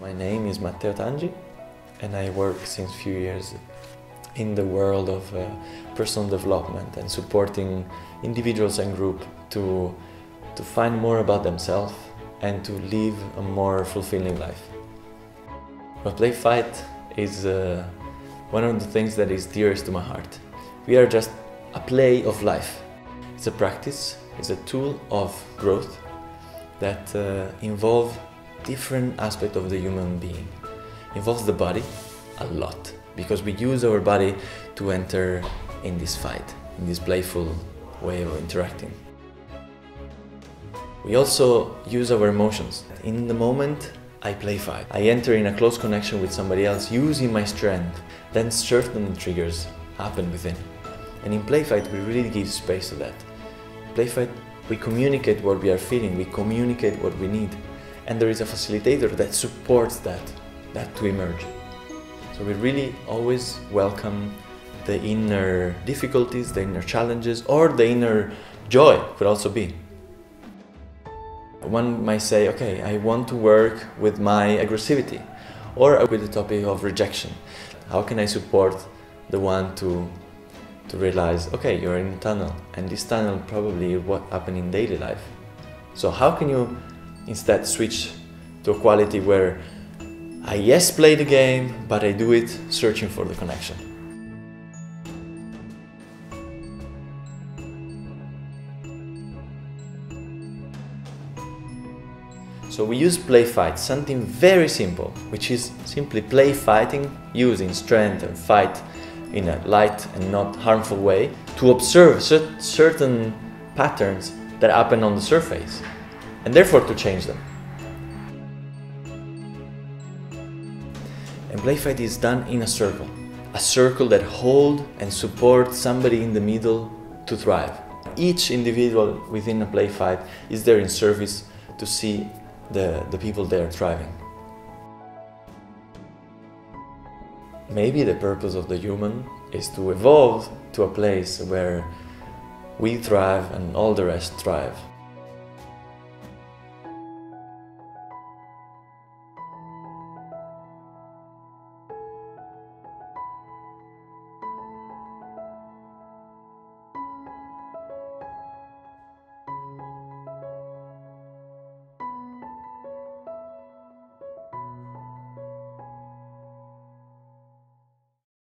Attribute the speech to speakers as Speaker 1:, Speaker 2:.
Speaker 1: My name is Matteo Tangi and I work since few years in the world of uh, personal development and supporting individuals and groups to, to find more about themselves and to live a more fulfilling life. But Playfight is uh, one of the things that is dearest to my heart. We are just a play of life. It's a practice, it's a tool of growth that uh, involve different aspect of the human being. Involves the body a lot because we use our body to enter in this fight, in this playful way of interacting. We also use our emotions. In the moment, I play fight. I enter in a close connection with somebody else using my strength. Then certain triggers happen within. And in play fight, we really give space to that. Play fight, we communicate what we are feeling, we communicate what we need. And there is a facilitator that supports that, that to emerge. So we really always welcome the inner difficulties, the inner challenges, or the inner joy could also be. One might say, okay, I want to work with my aggressivity or with the topic of rejection. How can I support the one to, to realize, okay, you're in a tunnel and this tunnel probably what happened in daily life. So how can you instead switch to a quality where I yes play the game, but I do it searching for the connection. So we use play fight, something very simple, which is simply play fighting using strength and fight in a light and not harmful way to observe certain patterns that happen on the surface and therefore to change them. And play fight is done in a circle, a circle that hold and support somebody in the middle to thrive. Each individual within a play fight is there in service to see the, the people there thriving. Maybe the purpose of the human is to evolve to a place where we thrive and all the rest thrive.